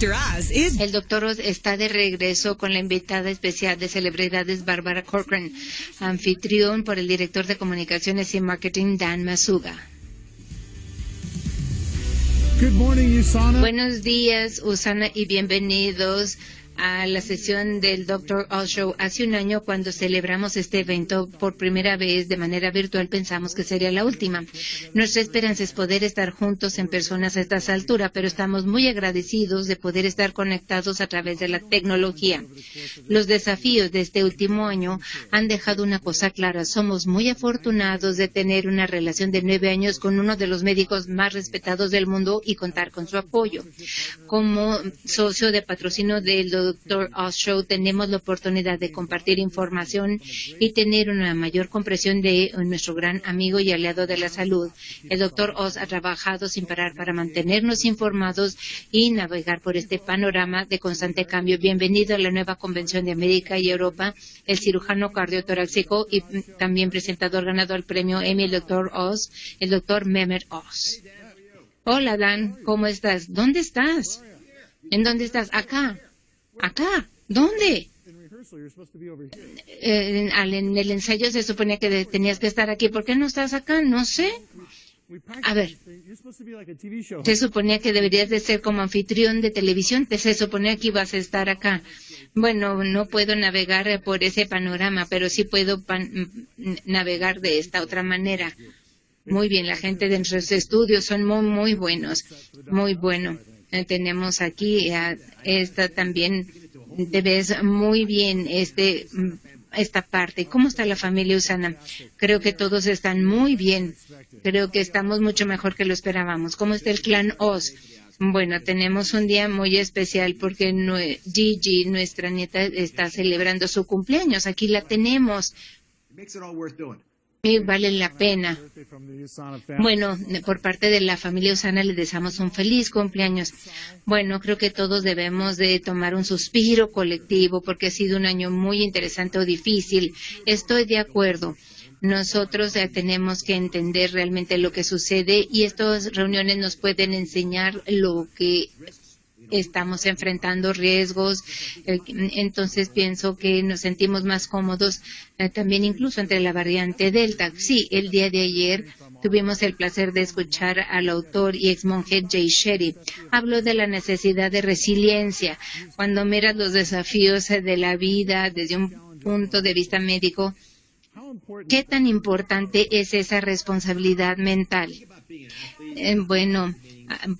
Dr. Oz is... El doctor Oz está de regreso con la invitada especial de celebridades Bárbara Corcoran, anfitrión por el director de comunicaciones y marketing Dan Masuga. Good morning, Usana. Buenos días, Usana, y bienvenidos a la sesión del Dr. Show. Hace un año, cuando celebramos este evento por primera vez de manera virtual, pensamos que sería la última. Nuestra esperanza es poder estar juntos en personas a estas alturas, pero estamos muy agradecidos de poder estar conectados a través de la tecnología. Los desafíos de este último año han dejado una cosa clara. Somos muy afortunados de tener una relación de nueve años con uno de los médicos más respetados del mundo y contar con su apoyo. Como socio de patrocinio del Dr. Oz Show tenemos la oportunidad de compartir información y tener una mayor comprensión de nuestro gran amigo y aliado de la salud. El Dr. Oz ha trabajado sin parar para mantenernos informados y navegar por este panorama de constante cambio. Bienvenido a la nueva Convención de América y Europa, el cirujano cardiotorácico y también presentador ganado al premio Emmy, el Dr. Oz, el Dr. Mehmet Oz. Hola, Dan, ¿cómo estás? ¿Dónde estás? ¿En dónde estás? Acá. Acá. ¿Dónde? En el ensayo se suponía que tenías que estar aquí. ¿Por qué no estás acá? No sé. A ver, se suponía que deberías de ser como anfitrión de televisión, se suponía que ibas a estar acá. Bueno, no puedo navegar por ese panorama, pero sí puedo navegar de esta otra manera. Muy bien, la gente de nuestros estudios son muy, muy buenos, muy bueno. Eh, tenemos aquí a esta también, te ves muy bien este esta parte. ¿Cómo está la familia Usana? Creo que todos están muy bien. Creo que estamos mucho mejor que lo esperábamos. ¿Cómo está el clan Oz? Bueno, tenemos un día muy especial porque Gigi, nuestra nieta, está celebrando su cumpleaños. Aquí la tenemos vale la pena. Bueno, por parte de la familia Usana le deseamos un feliz cumpleaños. Bueno, creo que todos debemos de tomar un suspiro colectivo porque ha sido un año muy interesante o difícil. Estoy de acuerdo. Nosotros ya tenemos que entender realmente lo que sucede y estas reuniones nos pueden enseñar lo que estamos enfrentando riesgos, eh, entonces pienso que nos sentimos más cómodos eh, también incluso entre la variante Delta. Sí, el día de ayer tuvimos el placer de escuchar al autor y ex monje Jay Sherry. Habló de la necesidad de resiliencia. Cuando miras los desafíos de la vida desde un punto de vista médico, ¿qué tan importante es esa responsabilidad mental? Eh, bueno,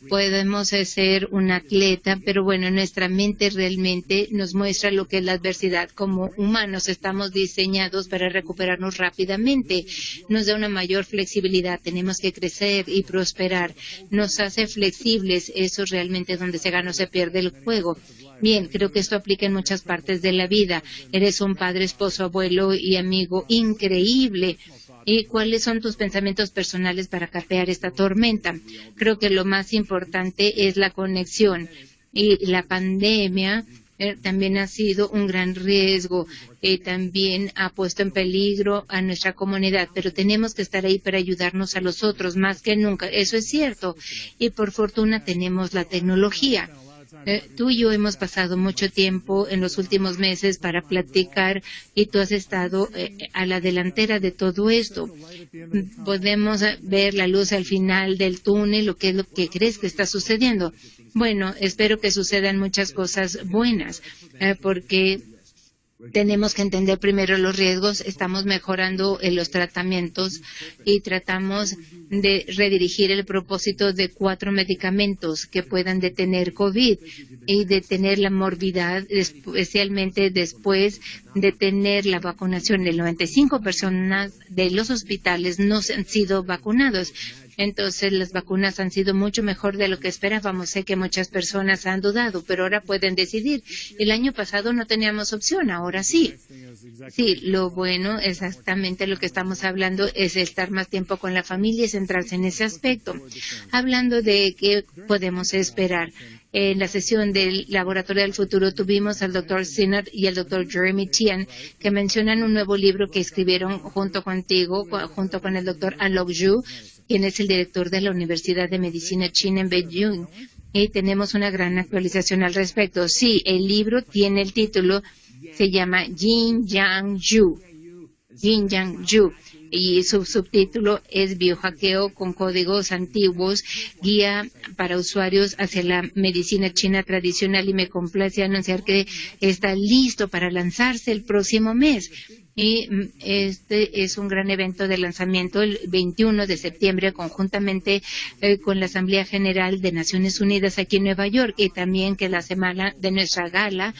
podemos ser un atleta, pero bueno, nuestra mente realmente nos muestra lo que es la adversidad. Como humanos estamos diseñados para recuperarnos rápidamente. Nos da una mayor flexibilidad. Tenemos que crecer y prosperar. Nos hace flexibles. Eso es realmente donde se gana o se pierde el juego. Bien, creo que esto aplica en muchas partes de la vida. Eres un padre, esposo, abuelo y amigo increíble y cuáles son tus pensamientos personales para capear esta tormenta. Creo que lo más importante es la conexión y la pandemia eh, también ha sido un gran riesgo, y también ha puesto en peligro a nuestra comunidad, pero tenemos que estar ahí para ayudarnos a los otros más que nunca. Eso es cierto. Y por fortuna tenemos la tecnología. Eh, tú y yo hemos pasado mucho tiempo en los últimos meses para platicar y tú has estado eh, a la delantera de todo esto. Podemos ver la luz al final del túnel, lo que es lo que crees que está sucediendo. Bueno, espero que sucedan muchas cosas buenas, eh, porque tenemos que entender primero los riesgos, estamos mejorando en los tratamientos y tratamos de redirigir el propósito de cuatro medicamentos que puedan detener COVID y detener la morbidad, especialmente después de tener la vacunación. El 95 personas de los hospitales no han sido vacunados. Entonces las vacunas han sido mucho mejor de lo que esperábamos. Sé que muchas personas han dudado, pero ahora pueden decidir. El año pasado no teníamos opción, ahora sí. Sí, lo bueno, exactamente lo que estamos hablando es estar más tiempo con la familia y centrarse en ese aspecto. Hablando de qué podemos esperar. En la sesión del Laboratorio del Futuro tuvimos al doctor Sinner y al doctor Jeremy Tian que mencionan un nuevo libro que escribieron junto contigo, junto con el doctor Alok Zhu, quien es el director de la Universidad de Medicina China en Beijing. y tenemos una gran actualización al respecto. Sí, el libro tiene el título, se llama Jin Yang Yu. Jin Yang Yu y su subtítulo es Biohackeo con códigos antiguos, guía para usuarios hacia la medicina china tradicional y me complace anunciar que está listo para lanzarse el próximo mes. Y mm, este es un gran evento de lanzamiento el 21 de septiembre conjuntamente eh, con la Asamblea General de Naciones Unidas aquí en Nueva York. Y también que la semana de nuestra gala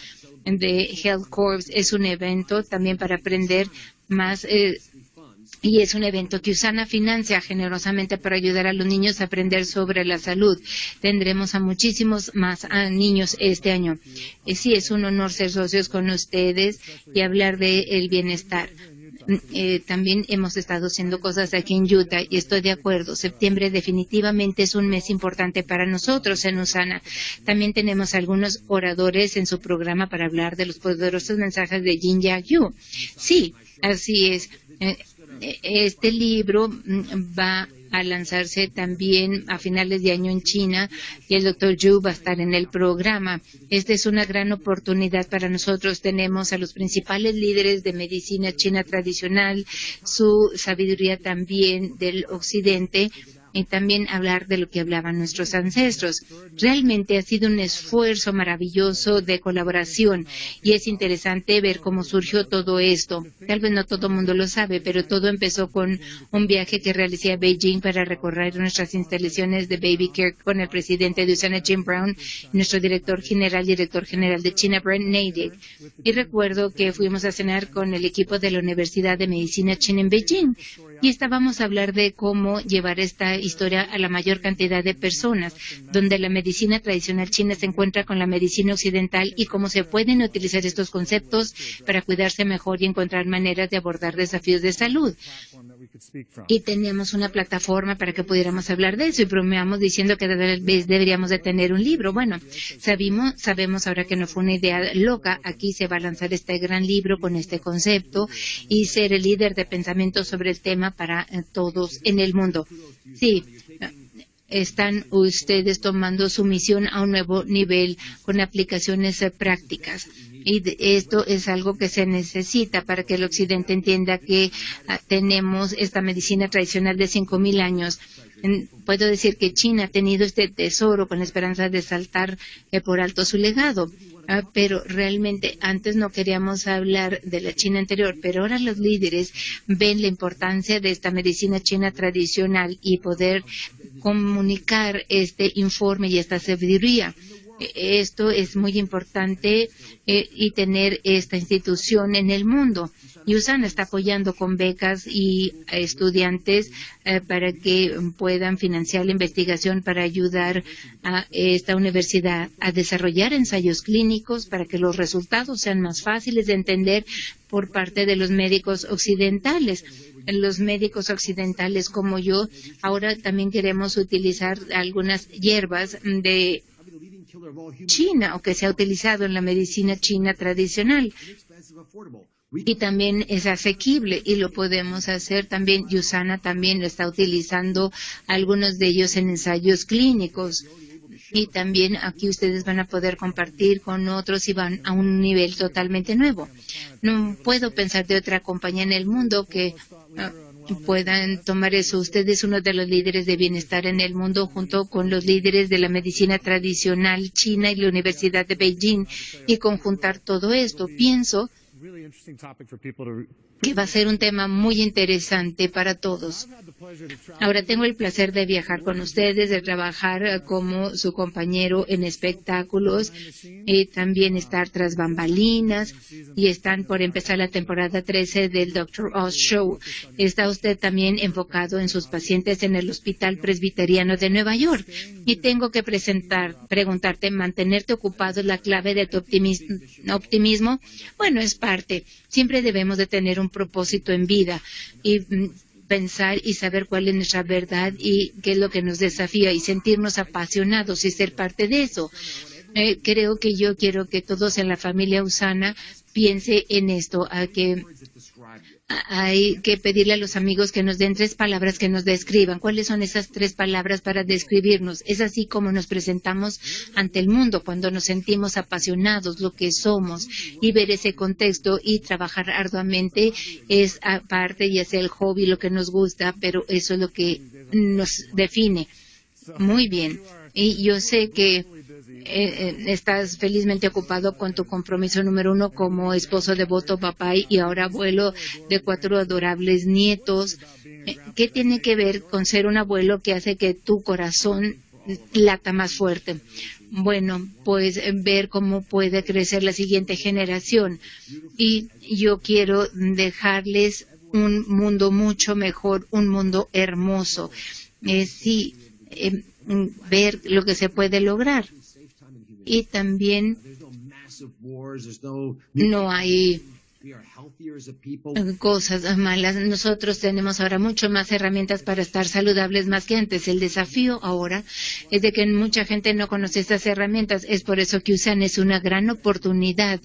de Health Corps es un evento también para aprender más eh, y es un evento que Usana financia generosamente para ayudar a los niños a aprender sobre la salud. Tendremos a muchísimos más niños este año. Y sí, es un honor ser socios con ustedes y hablar del el bienestar. Eh, también hemos estado haciendo cosas aquí en Utah y estoy de acuerdo. Septiembre definitivamente es un mes importante para nosotros en Usana. También tenemos algunos oradores en su programa para hablar de los poderosos mensajes de Jin Yu. Sí, así es. Eh, este libro mm, va a lanzarse también a finales de año en China y el doctor Yu va a estar en el programa. Esta es una gran oportunidad para nosotros. Tenemos a los principales líderes de medicina china tradicional, su sabiduría también del occidente y también hablar de lo que hablaban nuestros ancestros. Realmente ha sido un esfuerzo maravilloso de colaboración y es interesante ver cómo surgió todo esto. Tal vez no todo el mundo lo sabe, pero todo empezó con un viaje que realicé a Beijing para recorrer nuestras instalaciones de Baby Care con el presidente de Usana Jim Brown, nuestro director general director general de China, Brent Neidig. Y recuerdo que fuimos a cenar con el equipo de la Universidad de Medicina China en Beijing y estábamos a hablar de cómo llevar esta historia a la mayor cantidad de personas, donde la medicina tradicional china se encuentra con la medicina occidental y cómo se pueden utilizar estos conceptos para cuidarse mejor y encontrar maneras de abordar desafíos de salud. Y teníamos una plataforma para que pudiéramos hablar de eso y bromeamos diciendo que vez deberíamos de tener un libro. Bueno, sabemos, sabemos ahora que no fue una idea loca. Aquí se va a lanzar este gran libro con este concepto y ser el líder de pensamiento sobre el tema para eh, todos en el mundo. Sí, están ustedes tomando su misión a un nuevo nivel con aplicaciones eh, prácticas. Y esto es algo que se necesita para que el Occidente entienda que ah, tenemos esta medicina tradicional de 5.000 años. Puedo decir que China ha tenido este tesoro con la esperanza de saltar eh, por alto su legado. Ah, pero realmente antes no queríamos hablar de la China anterior, pero ahora los líderes ven la importancia de esta medicina china tradicional y poder comunicar este informe y esta sabiduría. Esto es muy importante eh, y tener esta institución en el mundo. USAN está apoyando con becas y estudiantes eh, para que puedan financiar la investigación para ayudar a esta universidad a desarrollar ensayos clínicos para que los resultados sean más fáciles de entender por parte de los médicos occidentales los médicos occidentales como yo, ahora también queremos utilizar algunas hierbas de China o que se ha utilizado en la medicina china tradicional. Y también es asequible y lo podemos hacer también. Yusana también lo está utilizando algunos de ellos en ensayos clínicos. Y también aquí ustedes van a poder compartir con otros y van a un nivel totalmente nuevo. No puedo pensar de otra compañía en el mundo que ah, puedan tomar eso. Usted es uno de los líderes de bienestar en el mundo junto con los líderes de la medicina tradicional china y la Universidad de Beijing y conjuntar todo esto. Pienso que va a ser un tema muy interesante para todos. Ahora tengo el placer de viajar con ustedes, de trabajar eh, como su compañero en espectáculos y también estar tras bambalinas y están por empezar la temporada 13 del Dr. Oz Show. Está usted también enfocado en sus pacientes en el Hospital Presbiteriano de Nueva York y tengo que presentar, preguntarte, mantenerte ocupado es la clave de tu optimismo. Bueno, es parte. Siempre debemos de tener un propósito en vida y mm, pensar y saber cuál es nuestra verdad y qué es lo que nos desafía y sentirnos apasionados y ser parte de eso. Eh, creo que yo quiero que todos en la familia Usana piense en esto, a que hay que pedirle a los amigos que nos den tres palabras que nos describan. ¿Cuáles son esas tres palabras para describirnos? Es así como nos presentamos ante el mundo cuando nos sentimos apasionados, lo que somos, y ver ese contexto y trabajar arduamente es aparte y es el hobby lo que nos gusta, pero eso es lo que nos define. Muy bien. Y yo sé que eh, eh, estás felizmente ocupado con tu compromiso número uno como esposo devoto, papá y ahora abuelo de cuatro adorables nietos. Eh, ¿Qué tiene que ver con ser un abuelo que hace que tu corazón lata más fuerte? Bueno, pues ver cómo puede crecer la siguiente generación. Y yo quiero dejarles un mundo mucho mejor, un mundo hermoso. sí, ver lo que se puede lograr y también no hay cosas malas. Nosotros tenemos ahora mucho más herramientas para estar saludables más que antes. El desafío ahora es de que mucha gente no conoce estas herramientas. Es por eso que USAN es una gran oportunidad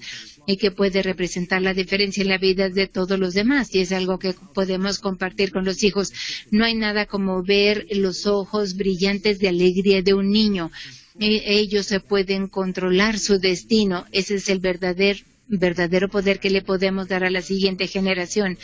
y que puede representar la diferencia en la vida de todos los demás y es algo que podemos compartir con los hijos. No hay nada como ver los ojos brillantes de alegría de un niño ellos se pueden controlar su destino. Ese es el verdadero, verdadero poder que le podemos dar a la siguiente generación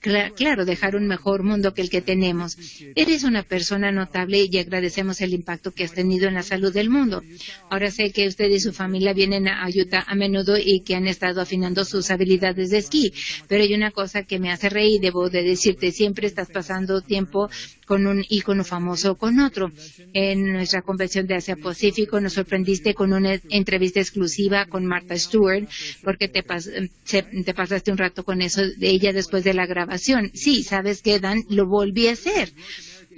claro, dejar un mejor mundo que el que tenemos. Eres una persona notable y agradecemos el impacto que has tenido en la salud del mundo. Ahora sé que usted y su familia vienen a Utah a menudo y que han estado afinando sus habilidades de esquí, pero hay una cosa que me hace reír, debo de decirte, siempre estás pasando tiempo con un ícono famoso o con otro. En nuestra convención de Asia Pacífico nos sorprendiste con una entrevista exclusiva con Martha Stewart porque te, te pasaste un rato con eso de ella después de la grabación Sí, sabes que Dan lo volví a hacer.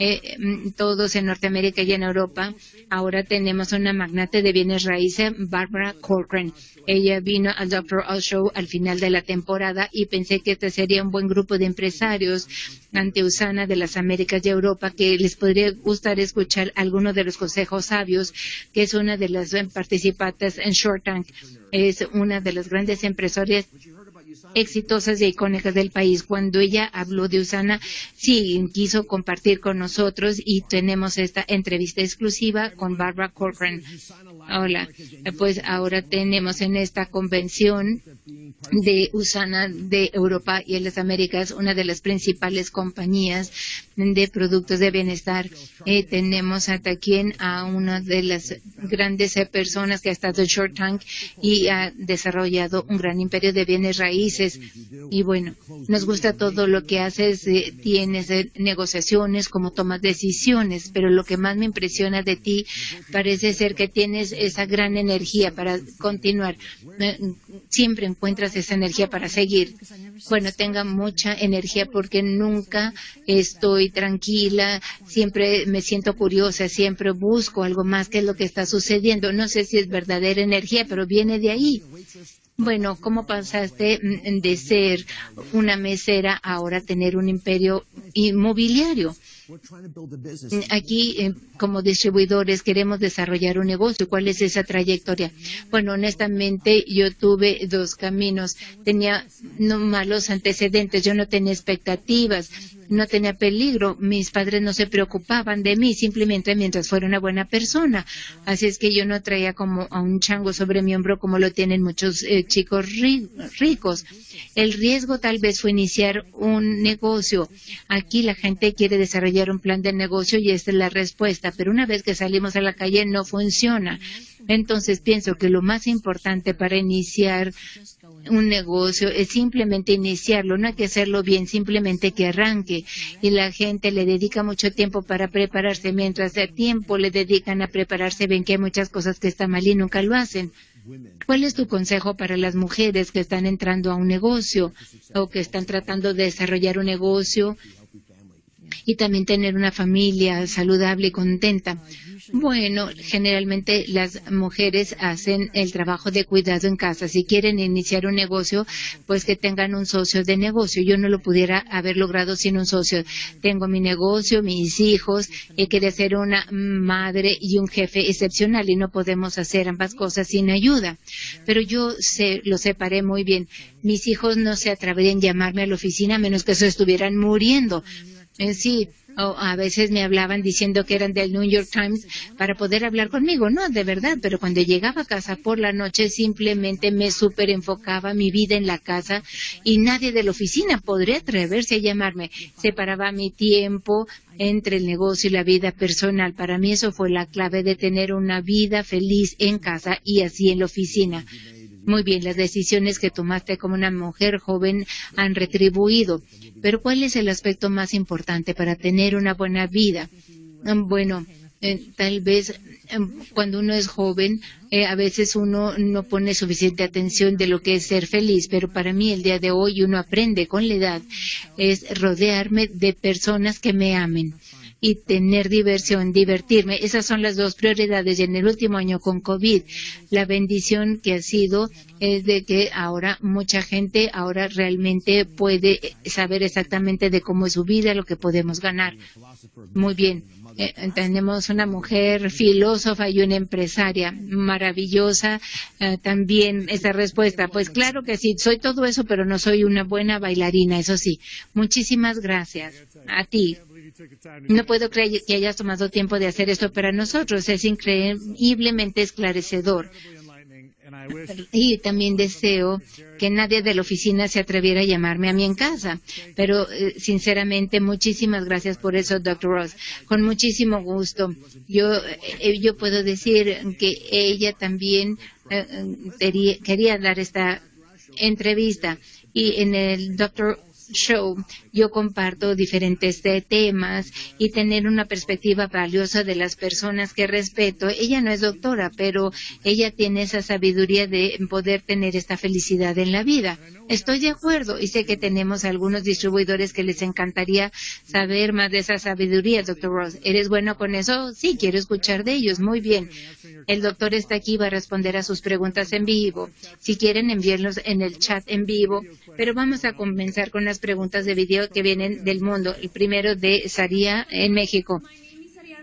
Eh, mm, todos en Norteamérica y en Europa. Ahora tenemos una magnate de bienes raíces, Barbara Corcoran. Ella vino al Dr. All Show al final de la temporada y pensé que este sería un buen grupo de empresarios ante Usana de las Américas y Europa que les podría gustar escuchar algunos de los consejos sabios, que es una de las participantes en Short Tank. Es una de las grandes empresarias exitosas y icónicas del país. Cuando ella habló de Usana, sí, quiso compartir con nosotros y tenemos esta entrevista exclusiva con Barbara Corcoran. Hola, pues ahora tenemos en esta convención de Usana de Europa y en las Américas una de las principales compañías de productos de bienestar. Eh, tenemos hasta quien a una de las grandes eh, personas que ha estado en Short Tank y ha desarrollado un gran imperio de bienes raíces. Y bueno, nos gusta todo lo que haces, eh, tienes negociaciones, como tomas decisiones, pero lo que más me impresiona de ti parece ser que tienes esa gran energía para continuar. Siempre encuentras esa energía para seguir. Bueno, tenga mucha energía porque nunca estoy tranquila, siempre me siento curiosa, siempre busco algo más que lo que está sucediendo. No sé si es verdadera energía, pero viene de ahí. Bueno, ¿cómo pasaste mm, de ser una mesera a ahora tener un imperio inmobiliario? Aquí, eh, como distribuidores, queremos desarrollar un negocio. ¿Cuál es esa trayectoria? Bueno, honestamente, yo tuve dos caminos. Tenía no malos antecedentes, yo no tenía expectativas no tenía peligro. Mis padres no se preocupaban de mí simplemente mientras fuera una buena persona. Así es que yo no traía como a un chango sobre mi hombro como lo tienen muchos eh, chicos ricos. El riesgo tal vez fue iniciar un negocio. Aquí la gente quiere desarrollar un plan de negocio y esta es la respuesta. Pero una vez que salimos a la calle no funciona. Entonces pienso que lo más importante para iniciar un negocio es simplemente iniciarlo, no hay que hacerlo bien, simplemente que arranque. Y la gente le dedica mucho tiempo para prepararse, mientras de tiempo le dedican a prepararse, ven que hay muchas cosas que están mal y nunca lo hacen. ¿Cuál es tu consejo para las mujeres que están entrando a un negocio o que están tratando de desarrollar un negocio y también tener una familia saludable y contenta. Bueno, generalmente las mujeres hacen el trabajo de cuidado en casa. Si quieren iniciar un negocio, pues que tengan un socio de negocio. Yo no lo pudiera haber logrado sin un socio. Tengo mi negocio, mis hijos, y quería ser una madre y un jefe excepcional y no podemos hacer ambas cosas sin ayuda. Pero yo lo separé muy bien. Mis hijos no se atreverían a llamarme a la oficina a menos que se estuvieran muriendo. En sí, o a veces me hablaban diciendo que eran del New York Times para poder hablar conmigo. No, de verdad, pero cuando llegaba a casa por la noche simplemente me super enfocaba mi vida en la casa y nadie de la oficina podría atreverse a llamarme. Separaba mi tiempo entre el negocio y la vida personal. Para mí eso fue la clave de tener una vida feliz en casa y así en la oficina. Muy bien, las decisiones que tomaste como una mujer joven han retribuido. Pero ¿cuál es el aspecto más importante para tener una buena vida? Mm, bueno, eh, tal vez em, cuando uno es joven, eh, a veces uno no pone suficiente atención de lo que es ser feliz, pero para mí el día de hoy uno aprende con la edad es rodearme de personas que me amen y tener diversión, divertirme. Esas son las dos prioridades. Y en el último año con COVID, la bendición que ha sido es de que ahora mucha gente ahora realmente puede saber exactamente de cómo es su vida, lo que podemos ganar. Muy bien. Eh, tenemos una mujer filósofa y una empresaria maravillosa. Eh, también esa respuesta, pues claro que sí, soy todo eso, pero no soy una buena bailarina, eso sí. Muchísimas gracias a ti. No puedo creer que hayas tomado tiempo de hacer esto para nosotros. Es increíblemente esclarecedor. Y también deseo que nadie de la oficina se atreviera a llamarme a mí en casa. Pero, eh, sinceramente, muchísimas gracias por eso, Dr. Ross. Con muchísimo gusto. Yo, eh, yo puedo decir que ella también eh, quería dar esta entrevista. Y en el Dr show yo comparto diferentes temas y tener una perspectiva valiosa de las personas que respeto. Ella no es doctora, pero ella tiene esa sabiduría de poder tener esta felicidad en la vida. Estoy de acuerdo y sé que tenemos algunos distribuidores que les encantaría saber más de esa sabiduría, doctor Ross. ¿Eres bueno con eso? Sí, quiero escuchar de ellos. Muy bien. El doctor está aquí va a responder a sus preguntas en vivo. Si quieren, enviarlos en el chat en vivo. Pero vamos a comenzar con las preguntas de video que vienen del mundo. El primero de Saria en México.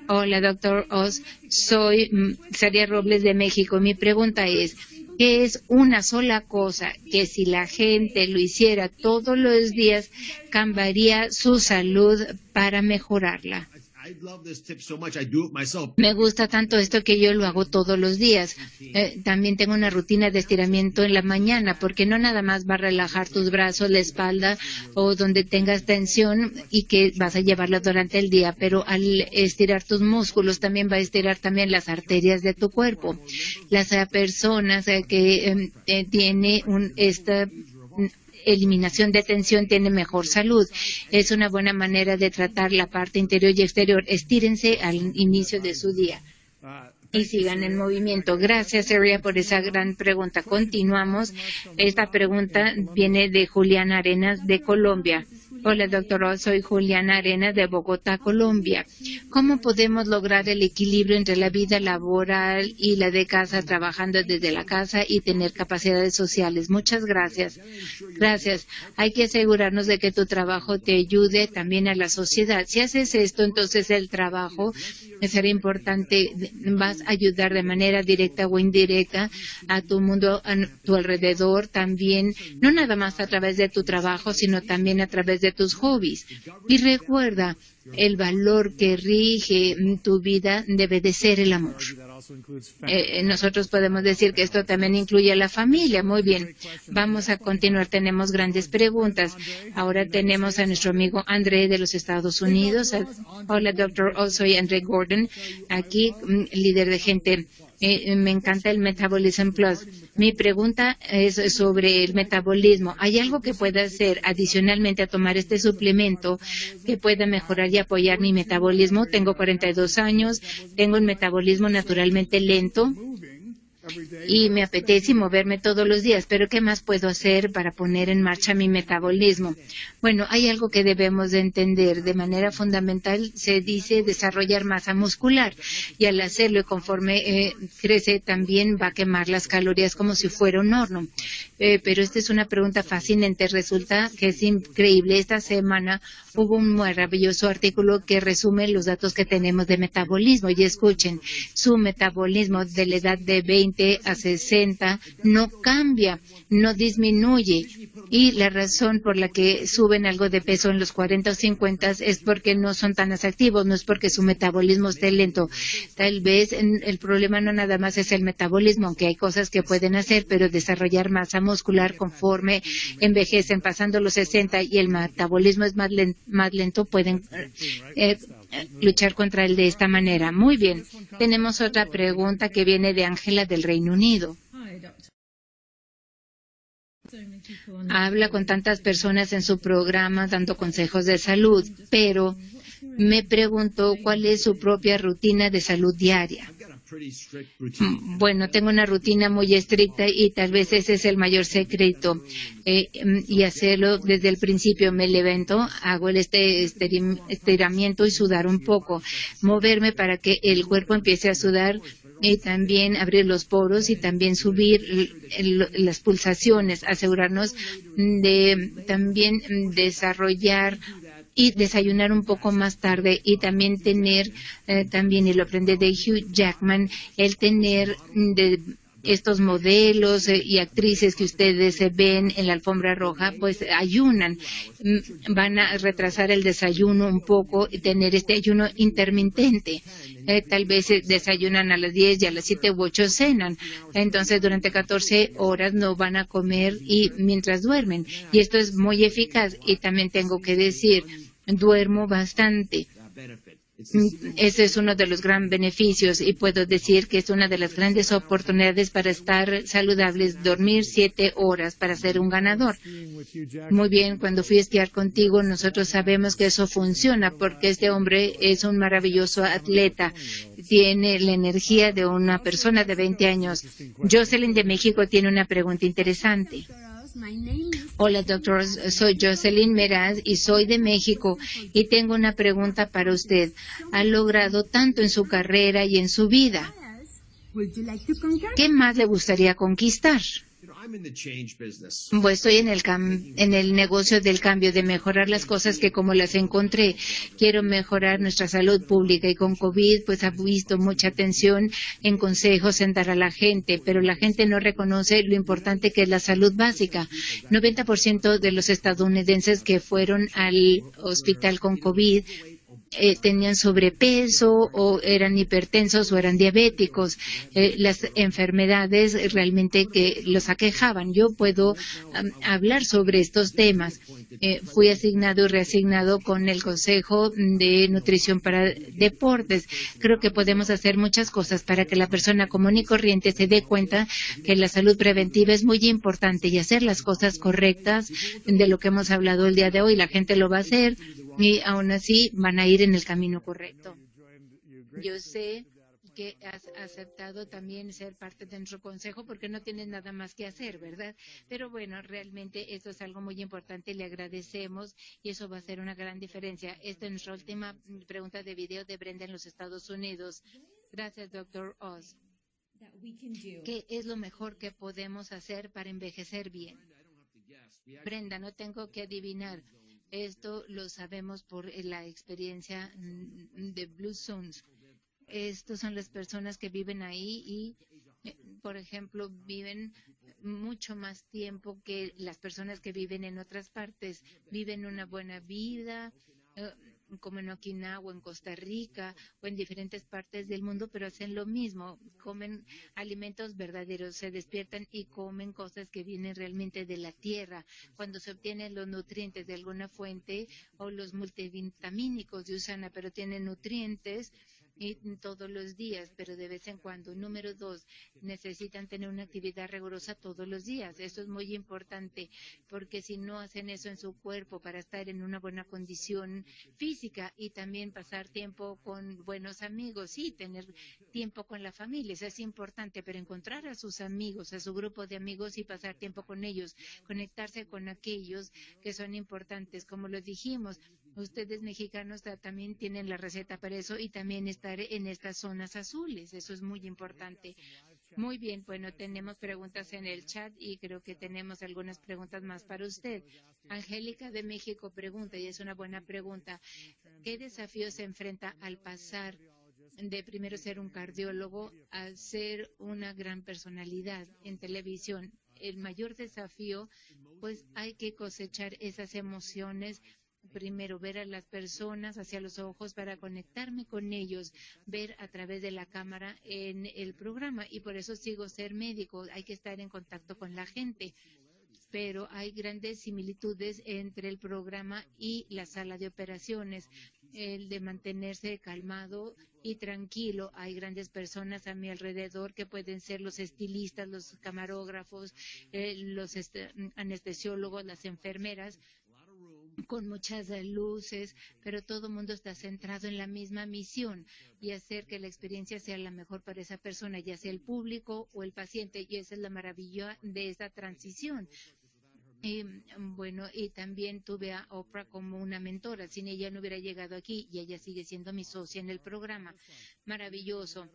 Hola, doctor Oz. Soy mm, Saria Robles de México. Mi pregunta es, ¿qué es una sola cosa que si la gente lo hiciera todos los días, cambiaría su salud para mejorarla? Me gusta tanto esto que yo lo hago todos los días. Eh, también tengo una rutina de estiramiento en la mañana porque no nada más va a relajar tus brazos, la espalda o donde tengas tensión y que vas a llevarla durante el día, pero al estirar tus músculos también va a estirar también las arterias de tu cuerpo. Las eh, personas eh, que em, tienen un, esta eliminación de tensión tiene mejor salud. Es una buena manera de tratar la parte interior y exterior. Estírense al inicio de su día y sigan en movimiento. Gracias, Seria, por esa gran pregunta. Continuamos. Esta pregunta viene de Julián Arenas de Colombia. Hola, doctor. Soy Juliana Arena de Bogotá, Colombia. ¿Cómo podemos lograr el equilibrio entre la vida laboral y la de casa, trabajando desde la casa y tener capacidades sociales? Muchas gracias. Gracias. Hay que asegurarnos de que tu trabajo te ayude también a la sociedad. Si haces esto, entonces el trabajo será importante. Vas a ayudar de manera directa o indirecta a tu mundo, a tu alrededor también, no nada más a través de tu trabajo, sino también a través de tus hobbies. Y recuerda, el valor que rige tu vida debe de ser el amor. Eh, nosotros podemos decir que esto también incluye a la familia. Muy bien, vamos a continuar. Tenemos grandes preguntas. Ahora tenemos a nuestro amigo André de los Estados Unidos. Hola, doctor. soy André Gordon, aquí, mm, líder de gente eh, me encanta el Metabolism Plus. Mi pregunta es sobre el metabolismo. ¿Hay algo que pueda hacer adicionalmente a tomar este suplemento que pueda mejorar y apoyar mi metabolismo? Tengo 42 años, tengo un metabolismo naturalmente lento y me apetece moverme todos los días, pero ¿qué más puedo hacer para poner en marcha mi metabolismo? Bueno, hay algo que debemos de entender. De manera fundamental se dice desarrollar masa muscular y al hacerlo conforme eh, crece también va a quemar las calorías como si fuera un horno. Eh, pero esta es una pregunta fascinante. Resulta que es increíble. Esta semana hubo un maravilloso artículo que resume los datos que tenemos de metabolismo. Y escuchen, su metabolismo de la edad de 20 a 60 no cambia, no disminuye. Y la razón por la que suben algo de peso en los 40 o 50 es porque no son tan activos, no es porque su metabolismo esté lento. Tal vez el problema no nada más es el metabolismo, aunque hay cosas que pueden hacer, pero desarrollar masa muscular conforme envejecen, pasando los 60 y el metabolismo es más lento más lento pueden eh, luchar contra él de esta manera. Muy bien. Tenemos otra pregunta que viene de Ángela del Reino Unido. Habla con tantas personas en su programa dando consejos de salud, pero me pregunto cuál es su propia rutina de salud diaria. Mm, bueno, tengo una rutina muy estricta y tal vez ese es el mayor secreto. Eh, mm, y hacerlo desde el principio. Me levanto, hago el este estiramiento y sudar un poco. Moverme para que el cuerpo empiece a sudar y también abrir los poros y también subir las pulsaciones, asegurarnos de también desarrollar y desayunar un poco más tarde y también tener, eh, también, y lo aprendí de Hugh Jackman, el tener de estos modelos eh, y actrices que ustedes ven en la alfombra roja, pues ayunan, mm, van a retrasar el desayuno un poco y tener este ayuno intermitente. Eh, tal vez desayunan a las 10 y a las 7 u 8 cenan. Entonces, durante 14 horas no van a comer y mientras duermen. Y esto es muy eficaz. Y también tengo que decir, duermo bastante. Ese es uno de los grandes beneficios y puedo decir que es una de las grandes oportunidades para estar saludables, dormir siete horas para ser un ganador. Muy bien, cuando fui a contigo, nosotros sabemos que eso funciona porque este hombre es un maravilloso atleta, tiene la energía de una persona de 20 años. Jocelyn de México tiene una pregunta interesante. Hola, doctor. Soy Jocelyn Meraz y soy de México y tengo una pregunta para usted. Ha logrado tanto en su carrera y en su vida. ¿Qué más le gustaría conquistar? Pues estoy en el, en el negocio del cambio, de mejorar las cosas que como las encontré. Quiero mejorar nuestra salud pública y con COVID pues ha visto mucha atención en consejos, en dar a la gente, pero la gente no reconoce lo importante que es la salud básica. 90% de los estadounidenses que fueron al hospital con COVID eh, tenían sobrepeso o eran hipertensos o eran diabéticos, eh, las enfermedades realmente que los aquejaban. Yo puedo hablar sobre estos temas. Eh, fui asignado y reasignado con el Consejo de Nutrición para Deportes. Creo que podemos hacer muchas cosas para que la persona común y corriente se dé cuenta que la salud preventiva es muy importante y hacer las cosas correctas de lo que hemos hablado el día de hoy. La gente lo va a hacer y aún así van a ir en el camino correcto. Yo sé que has aceptado también ser parte de nuestro consejo porque no tienes nada más que hacer, ¿verdad? Pero bueno, realmente eso es algo muy importante, le agradecemos y eso va a ser una gran diferencia. Esta es nuestra última pregunta de video de Brenda en los Estados Unidos. Gracias, doctor Oz. ¿Qué es lo mejor que podemos hacer para envejecer bien? Brenda, no tengo que adivinar. Esto lo sabemos por eh, la experiencia mm, de Blue Zones. Estos son las personas que viven ahí y, eh, por ejemplo, viven mucho más tiempo que las personas que viven en otras partes. Viven una buena vida, eh, como en Okinawa, en Costa Rica o en diferentes partes del mundo, pero hacen lo mismo, comen alimentos verdaderos, se despiertan y comen cosas que vienen realmente de la tierra. Cuando se obtienen los nutrientes de alguna fuente o los multivitamínicos de Usana, pero tienen nutrientes, y todos los días, pero de vez en cuando. Número dos, necesitan tener una actividad rigurosa todos los días. Eso es muy importante, porque si no hacen eso en su cuerpo para estar en una buena condición física y también pasar tiempo con buenos amigos y tener tiempo con la familia, eso es importante, pero encontrar a sus amigos, a su grupo de amigos y pasar tiempo con ellos, conectarse con aquellos que son importantes, como lo dijimos, Ustedes mexicanos también tienen la receta para eso y también estar en estas zonas azules. Eso es muy importante. Muy bien, bueno, tenemos preguntas en el chat y creo que tenemos algunas preguntas más para usted. Angélica de México pregunta, y es una buena pregunta, ¿qué desafíos se enfrenta al pasar de primero ser un cardiólogo a ser una gran personalidad en televisión? El mayor desafío, pues hay que cosechar esas emociones primero ver a las personas hacia los ojos para conectarme con ellos, ver a través de la cámara en el programa y por eso sigo ser médico, hay que estar en contacto con la gente. Pero hay grandes similitudes entre el programa y la sala de operaciones el de mantenerse calmado y tranquilo. Hay grandes personas a mi alrededor que pueden ser los estilistas, los camarógrafos, eh, los este, anestesiólogos, las enfermeras, con muchas luces, pero todo el mundo está centrado en la misma misión y hacer que la experiencia sea la mejor para esa persona, ya sea el público o el paciente. Y esa es la maravilla de esa transición. Y, bueno, y también tuve a Oprah como una mentora. Sin ella no hubiera llegado aquí y ella sigue siendo mi socia en el programa. Maravilloso.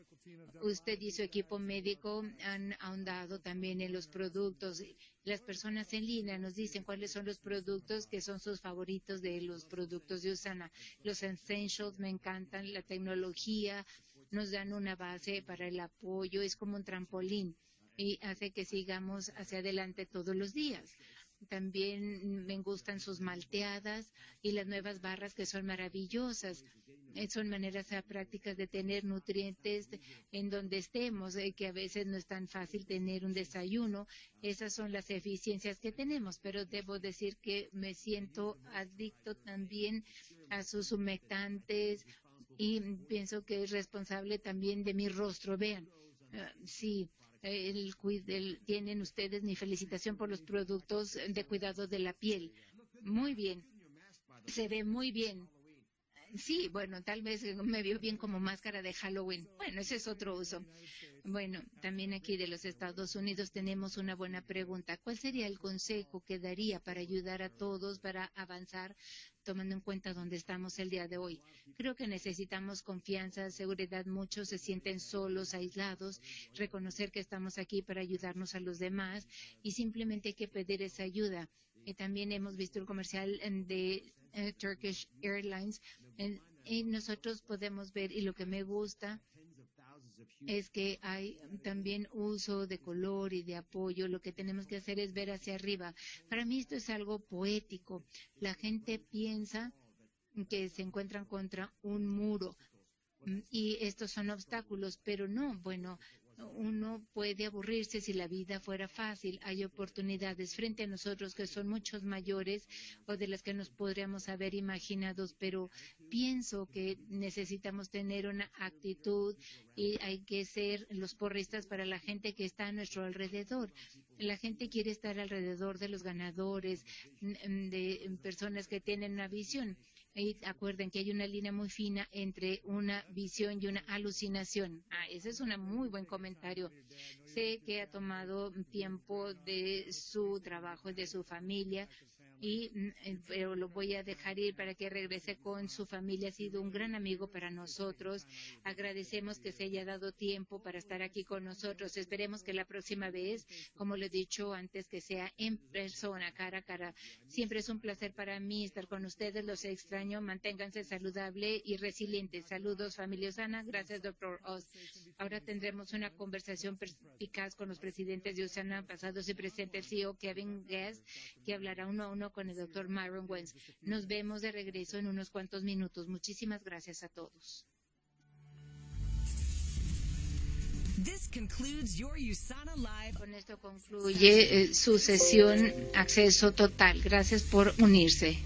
Usted y su equipo médico han ahondado también en los productos. Las personas en línea nos dicen cuáles son los productos que son sus favoritos de los productos de Usana. Los essentials me encantan, la tecnología nos dan una base para el apoyo, es como un trampolín y hace que sigamos hacia adelante todos los días. También me gustan sus malteadas y las nuevas barras que son maravillosas. Eh, son maneras prácticas de tener nutrientes en donde estemos, eh, que a veces no es tan fácil tener un desayuno. Esas son las eficiencias que tenemos, pero debo decir que me siento adicto también a sus humectantes y pienso que es responsable también de mi rostro. Vean, ah, sí, tienen ustedes mi felicitación por los productos de cuidado de la piel. Muy bien. Se ve muy bien. Sí, bueno, tal vez me vio bien como máscara de Halloween. Bueno, ese es otro uso. Bueno, también aquí de los Estados Unidos tenemos una buena pregunta. ¿Cuál sería el consejo que daría para ayudar a todos para avanzar tomando en cuenta dónde estamos el día de hoy. Creo que necesitamos confianza, seguridad. Muchos se sienten solos, aislados, reconocer que estamos aquí para ayudarnos a los demás y simplemente hay que pedir esa ayuda. También hemos visto el comercial de eh, Turkish Airlines y nosotros podemos ver y lo que me gusta es que hay también uso de color y de apoyo. Lo que tenemos que hacer es ver hacia arriba. Para mí esto es algo poético. La gente piensa que se encuentran contra un muro mm, y estos son obstáculos, pero no, bueno, uno puede aburrirse si la vida fuera fácil. Hay oportunidades frente a nosotros que son muchos mayores o de las que nos podríamos haber imaginado, pero pienso que necesitamos tener una actitud y hay que ser los porristas para la gente que está a nuestro alrededor. La gente quiere estar alrededor de los ganadores, de personas que tienen una visión. Y acuerden que hay una línea muy fina entre una visión y una alucinación. Ah, ese es un muy buen comentario. Sé que ha tomado tiempo de su trabajo y de su familia y mm, eh, pero lo voy a dejar ir para que regrese con su familia. Ha sido un gran amigo para nosotros. Agradecemos que se haya dado tiempo para estar aquí con nosotros. Esperemos que la próxima vez, como lo he dicho antes, que sea en persona, cara a cara. Siempre es un placer para mí estar con ustedes. Los extraño. Manténganse saludable y resilientes. Saludos, familia Osana. Gracias, doctor Oz. Ahora tendremos una conversación perspicaz con los presidentes de Osana, pasados y presentes, el CEO Kevin Guest, que hablará uno a uno con el doctor Myron Wentz. Nos vemos de regreso en unos cuantos minutos. Muchísimas gracias a todos. Con esto concluye eh, su sesión Acceso Total. Gracias por unirse.